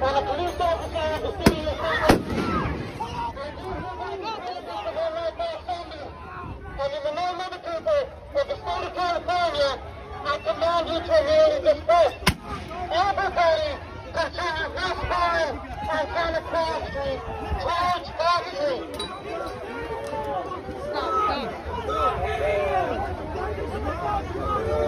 and a police officer of the city of San and in the name of the people of the state of California, I command you to immediately disperse. Everybody Street. You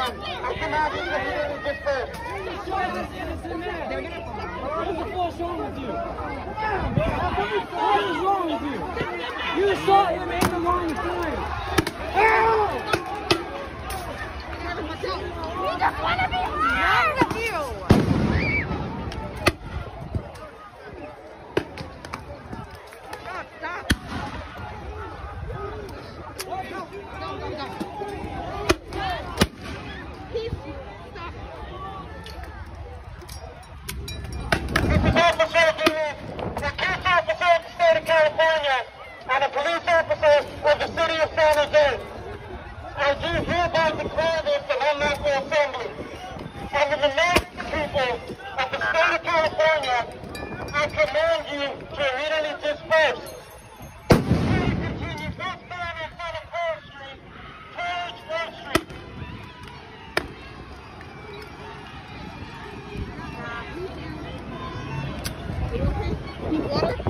California, I command you to immediately. What is the wrong with you? What is wrong with you? You shot him in the wrong time. Ow! You just want to be hard of you. Stop, stop. He's, stop. This is Officer Dewey, the police officer of the state of California and a police officer of the. I do hereby declare this an unlawful assembly. In the people of the state of California, I command you to immediately disperse. Please continue Street Street. Water?